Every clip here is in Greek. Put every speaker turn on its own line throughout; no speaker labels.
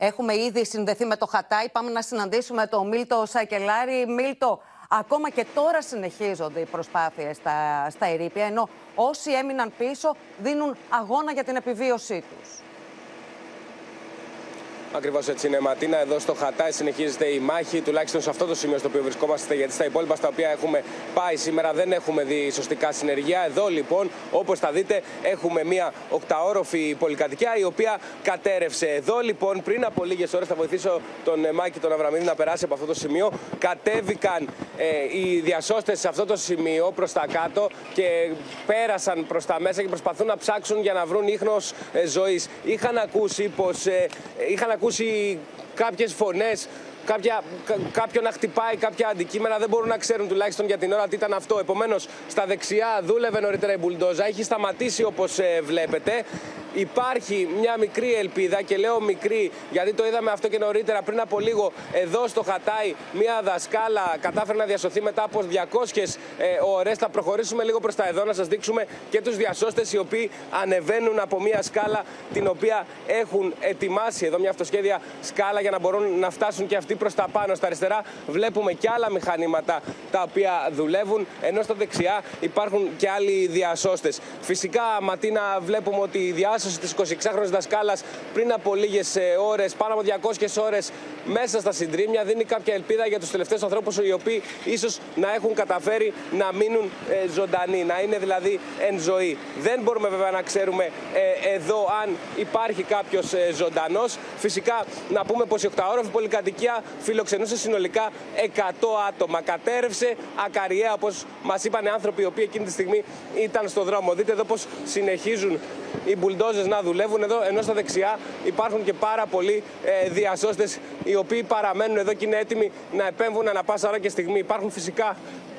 Έχουμε ήδη συνδεθεί με το Χατάι. Πάμε να συναντήσουμε τον Μίλτο Σακελάρη. Μίλτο, ακόμα και τώρα συνεχίζονται οι προσπάθειες στα, στα ερήπια, ενώ όσοι έμειναν πίσω δίνουν αγώνα για την επιβίωσή τους.
Ακριβώς έτσι είναι, Ματίνα. Εδώ στο Χατάι συνεχίζεται η μάχη, τουλάχιστον σε αυτό το σημείο στο οποίο βρισκόμαστε, γιατί στα υπόλοιπα στα οποία έχουμε πάει σήμερα δεν έχουμε δει σωστικά συνεργεία. Εδώ λοιπόν, όπως θα δείτε, έχουμε μια οκταόροφη πολυκατοικία η οποία κατέρευσε. Εδώ λοιπόν, πριν από λίγες ώρες, θα βοηθήσω τον Μάκη τον Αβραμίδη να περάσει από αυτό το σημείο. Κατέβηκαν ε, οι διασώστες σε αυτό το σημείο προς τα κάτω και πέρασαν προς τα μέσα και προσπαθούν να ψάξουν για να βρουν ίχνος ε, ζωής. Είχαν ακούσει πως. Ε, είχαν ακούσει κάποιες φωνές κάποια, κάποιον να χτυπάει κάποια αντικείμενα, δεν μπορούν να ξέρουν τουλάχιστον για την ώρα τι ήταν αυτό. Επομένως, στα δεξιά δούλευε νωρίτερα η μπουλντόζα, έχει σταματήσει όπως ε, βλέπετε. Υπάρχει μια μικρή ελπίδα και λέω μικρή γιατί το είδαμε αυτό και νωρίτερα πριν από λίγο εδώ στο Χατάι μια δασκάλα κατάφερε να διασωθεί μετά από 200 ε, ώρες. Θα προχωρήσουμε λίγο προς τα εδώ να σας δείξουμε και τους διασώστες οι οποίοι ανεβαίνουν από μια σκάλα την οποία έχουν ετοιμάσει εδώ μια αυτοσχέδια σκάλα για να μπορούν να φτάσουν και αυτοί προς τα πάνω. Στα αριστερά βλέπουμε και άλλα μηχανήματα τα οποία δουλεύουν ενώ στα δεξιά υπάρχουν και άλλοι διασώστες. Φυσικά Ματίνα βλέπουμε ότι η διάσωση της 26χρονη δασκάλας πριν από λίγες ώρες, πάνω από 200 ώρες μέσα στα συντρίμια, δίνει κάποια ελπίδα για τους τελευταίους ανθρώπους οι οποίοι ίσως να έχουν καταφέρει να μείνουν ε, ζωντανοί, να είναι δηλαδή εν ζωή. Δεν μπορούμε βέβαια να ξέρουμε ε, εδώ αν υπάρχει κάποιος ε, ζωντανός. Φυσικά να πούμε πως η 8όροφη πολυκατοικία φιλοξενούσε συνολικά 100 άτομα. Κατέρευσε ακαριέα, όπως μας είπαν οι άνθρωποι οι οποίοι εκείνη τη στιγμή ήταν στο δρόμο. Δείτε εδώ πώ συνεχίζουν οι μπουλντόζες να δουλεύουν εδώ, ενώ στα δεξιά υπάρχουν και πάρα πολλοί ε, διασώστες οι οποίοι παραμένουν εδώ και είναι έτοιμοι να επέμβουν ανα πάσα ώρα και στιγμή. Υπάρχουν φυσικά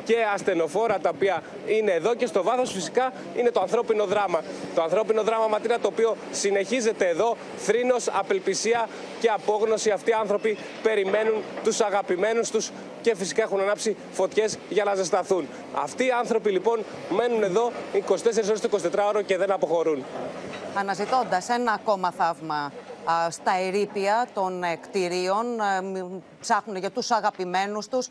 και ασθενοφόρα τα οποία είναι εδώ και στο βάθος φυσικά είναι το ανθρώπινο δράμα. Το ανθρώπινο δράμα Ματίνα το οποίο συνεχίζεται εδώ, θρήνος, απελπισία και απόγνωση. Αυτοί οι άνθρωποι περιμένουν τους αγαπημένους τους και φυσικά έχουν ανάψει φωτιές για να ζεσταθούν. Αυτοί οι άνθρωποι λοιπόν μένουν εδώ 24 ώρες το 24ωρο και δεν αποχωρούν.
Αναζητώντας ένα ακόμα θαύμα στα ερήπια των ε, κτηρίων, ε, ψάχνουν για τους αγαπημένους τους.